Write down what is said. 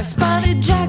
I spotted Jack.